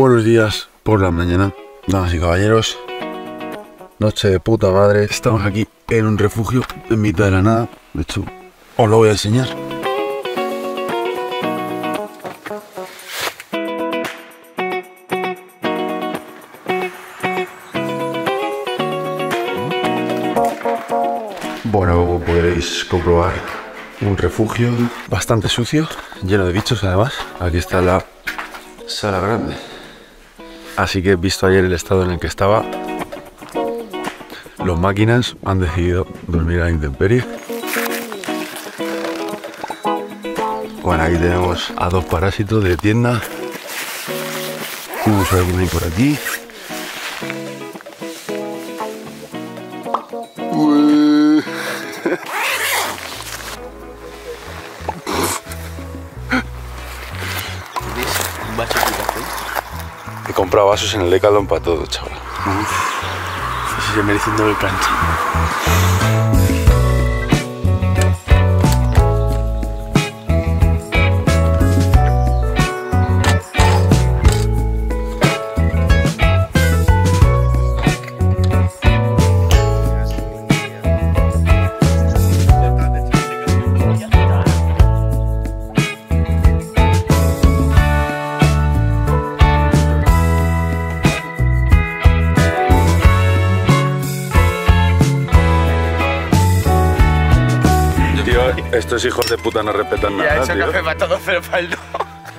Buenos días por la mañana, damas y caballeros. Noche de puta madre. Estamos aquí en un refugio en mitad de la nada. De hecho, os lo voy a enseñar. Bueno, como podréis comprobar, un refugio bastante sucio, lleno de bichos además. Aquí está la sala grande. Así que visto ayer el estado en el que estaba, los máquinas han decidido dormir a la intemperie. Bueno, aquí tenemos a dos parásitos de tienda. Tenemos alguno por aquí. Ué. Un vaso de café. He comprado vasos en el Decathlon para todo, chaval. Se mereciendo el canto. Estos hijos de puta no respetan Ya he nada, hecho tío. café para todos, pero para el no.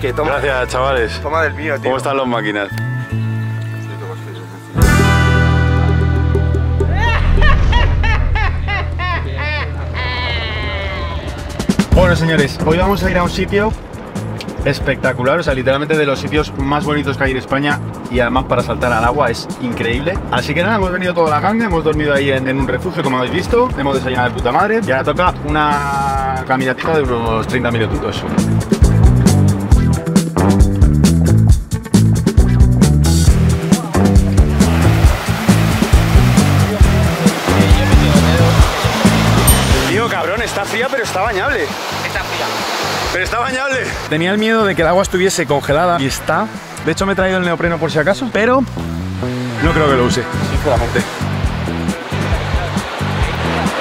Que toma, Gracias, chavales. toma del mío, tío. ¿Cómo están los máquinas? Bueno, señores, hoy vamos a ir a un sitio espectacular, o sea, literalmente de los sitios más bonitos que hay en España y además para saltar al agua es increíble. Así que nada, hemos venido toda la ganga, hemos dormido ahí en, un refugio, como habéis visto, hemos desayunado de puta madre y ahora toca una caminatita de unos 30 minutitos. Tío, cabrón, está fría pero está bañable. Está bañable. Tenía el miedo de que el agua estuviese congelada y está. De hecho, me he traído el neopreno por si acaso, pero no creo que lo use, sinceramente.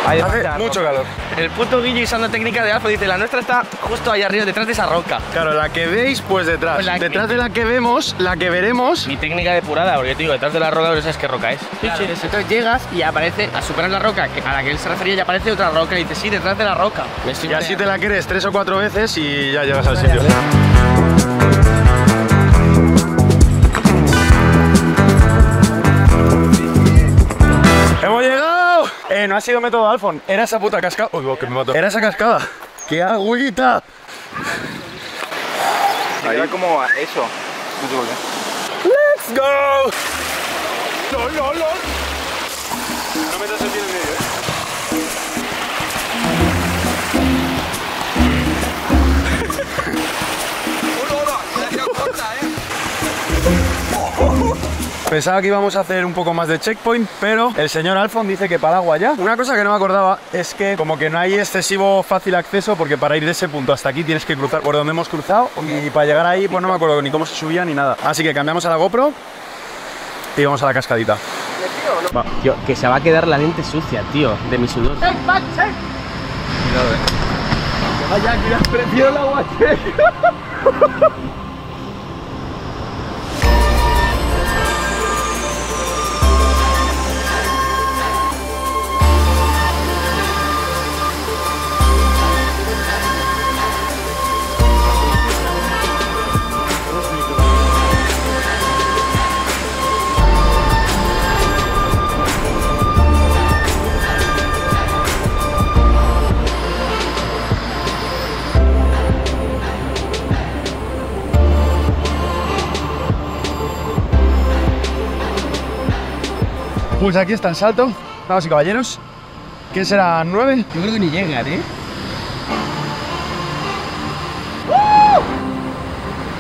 Ahí Hace mucho calor. El puto Guillo usando técnica de Alfa dice, la nuestra está justo ahí arriba, detrás de esa roca. Claro, la que veis, pues detrás. Pues que- detrás de la que vemos, la que veremos. Mi técnica depurada, porque te digo, detrás de la roca no sabes qué roca es. Entonces llegas y aparece, a superar la roca, que a la que él se refería, ya aparece otra roca y dice, sí, detrás de la roca. Y así te la quieres tres o cuatro veces y ya llegas al sitio. Eh, no ha sido método Alfon, era esa puta cascada. Uy, wow, que me mato. Era esa cascada. ¡Qué agüita! Era como eso. ¡Let's go! ¡No, no, no! No metas el pie en medio, ¿eh? Pensaba que íbamos a hacer un poco más de checkpoint, pero el señor Alfon dice que para el agua ya. Una cosa que no me acordaba es que como que no hay excesivo fácil acceso porque para ir de ese punto hasta aquí tienes que cruzar por donde hemos cruzado y para llegar ahí pues no me acuerdo ni cómo se subía ni nada. Así que cambiamos a la GoPro y vamos a la cascadita. Tío, que se va a quedar la lente sucia, tío, de mi sudor. Vaya, que prefiero el agua Pues aquí está el salto, damas y caballeros. ¿Qué será? ¿Nueve? Yo creo que ni llegan, ¿eh?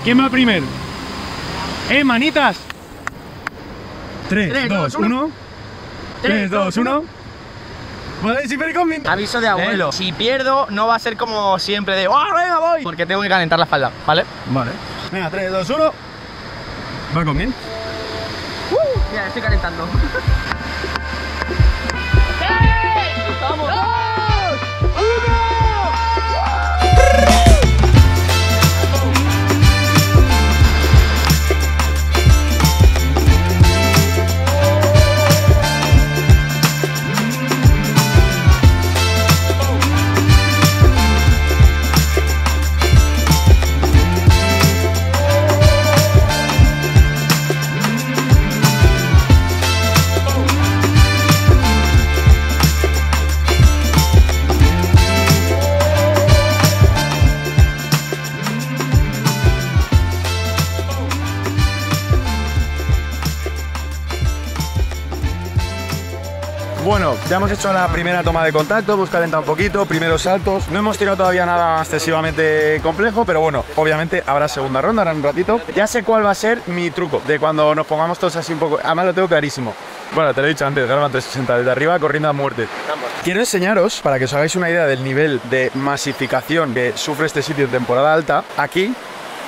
¿Quién va primero? ¡Eh, manitas! 3, 2, 1. 3, 2, 1. ¿Podéis ir conmigo? Aviso de abuelo. Si pierdo, no va a ser como siempre de ¡Ah, venga, voy! Porque tengo que calentar la falda, ¿vale? Vale. Venga, 3, 2, 1. ¿Va con bien? Mira, estoy calentando. Bueno, ya hemos hecho la primera toma de contacto, hemos calentado un poquito, primeros saltos. No hemos tirado todavía nada excesivamente complejo, pero bueno, obviamente habrá segunda ronda ahora en un ratito. Ya sé cuál va a ser mi truco de cuando nos pongamos todos así un poco. Además lo tengo clarísimo. Bueno, te lo he dicho antes, Garban 360, desde arriba corriendo a muerte. Quiero enseñaros, para que os hagáis una idea del nivel de masificación que sufre este sitio en temporada alta, aquí,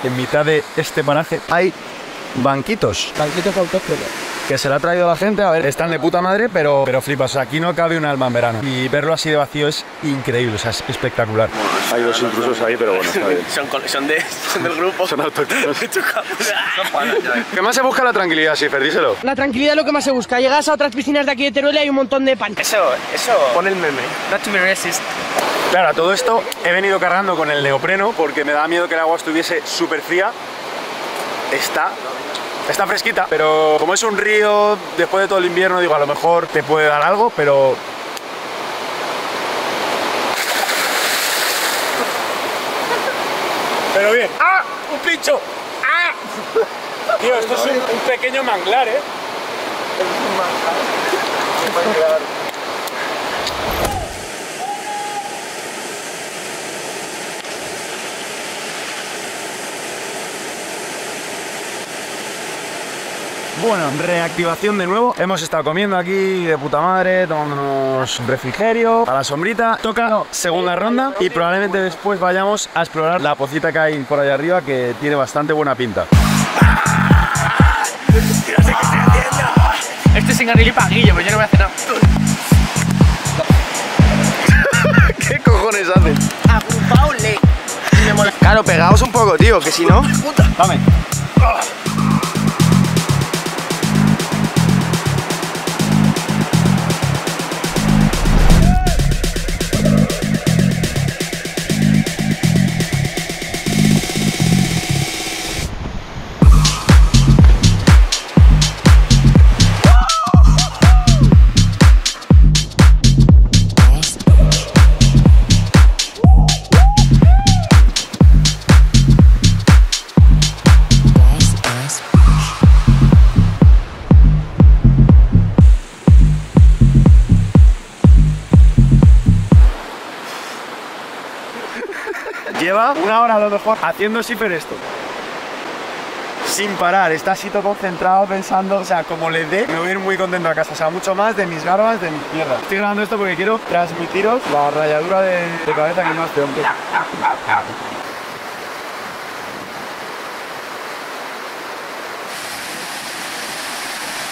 en mitad de este paraje, hay banquitos Banquito autóctono. Que se la ha traído la gente. A ver, están de puta madre, pero, pero flipas. O sea, aquí no cabe un alma en verano. Y verlo así de vacío es increíble, o sea, es espectacular. Hay dos intrusos ahí, pero bueno, está bien. Son, son, de, son del grupo. Son autóctonos. ¿Qué más se busca la tranquilidad, Sifer? Díselo. La tranquilidad es lo que más se busca. Llegas a otras piscinas de aquí de Teruel y hay un montón de pan. Eso, eso. Pon el meme. Not to be racist. Claro, a todo esto he venido cargando con el neopreno porque me daba miedo que el agua estuviese súper fría. Está, está fresquita, pero como es un río, después de todo el invierno, digo, a lo mejor te puede dar algo, pero... Pero bien. ¡Ah! ¡Un pincho! ¡Ah! Tío, esto es un, un pequeño manglar, ¿eh? Bueno, reactivación de nuevo. Hemos estado comiendo aquí de puta madre, tomándonos refrigerio a la sombrita. Toca segunda ronda y probablemente después vayamos a explorar la pocita que hay por allá arriba que tiene bastante buena pinta. Este es sin carril y paguillo, pero yo no voy a hacer nada. ¿Qué cojones. Me mola. Claro, pegaos un poco, tío, que si no. Dame. Lleva una hora a lo mejor haciendo Sifer esto. Sin parar, está así todo concentrado pensando, o sea, como le dé, me voy a ir muy contento a casa, o sea, mucho más de mis garbas, de mis piernas. Estoy grabando esto porque quiero transmitiros la rayadura de, cabeza que no hace hombre.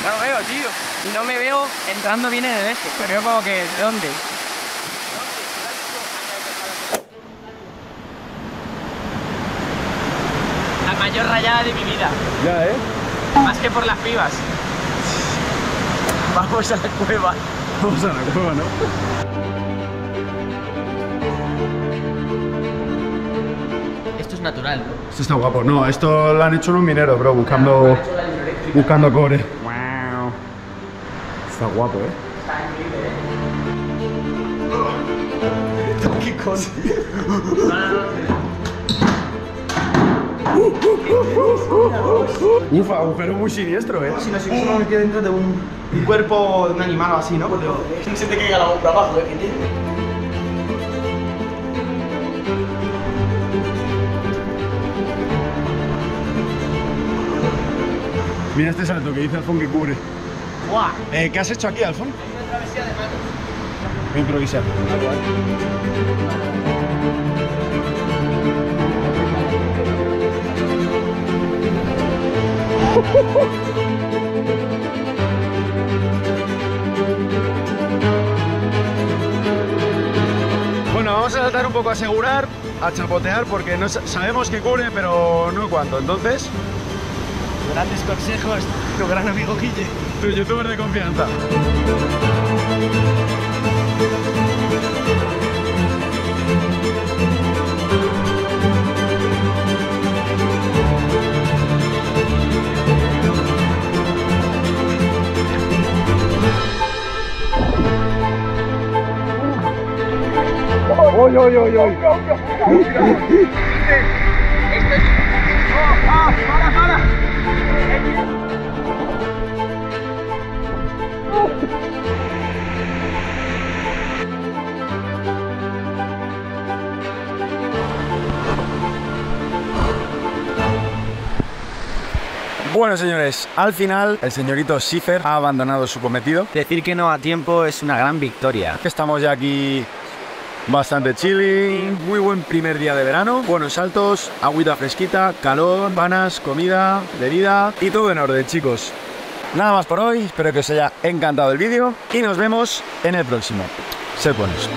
No lo veo, tío. Y no me veo entrando bien en el este. Pero yo como que, ¿de dónde? Mayor rayada de mi vida. Ya, ¿eh? Más que por las pibas. Vamos a la cueva. Vamos a la cueva, ¿no? Esto es natural, ¿no? Esto está guapo. No, esto lo han hecho en un minero, bro, buscando, buscando cobre. Está guapo, ¿eh? Uf, agujero muy siniestro, ¿eh? Si no, si uno me queda dentro de un, un cuerpo de un animal o así, ¿no? Porque se te caiga la boca abajo, ¿eh? Mira este salto que dice Alfon que cubre. ¡Guau! Eh, ¿Qué has hecho aquí, Alfon? Voy a improvisar. Poco a asegurar, a chapotear, porque no sa- sabemos que cubre, pero no cuánto. Entonces, Grandes consejos, tu gran amigo Guille. tu youtuber de confianza. Bueno, señores, al final el señorito Schiffer ha abandonado su cometido. Decir que no a tiempo es una gran victoria. Estamos ya aquí bastante chilling, muy buen primer día de verano, buenos saltos, agüita fresquita, calor, panas, comida, bebida y todo en orden, chicos. Nada más por hoy, espero que os haya encantado el vídeo y nos vemos en el próximo. Sed buenos.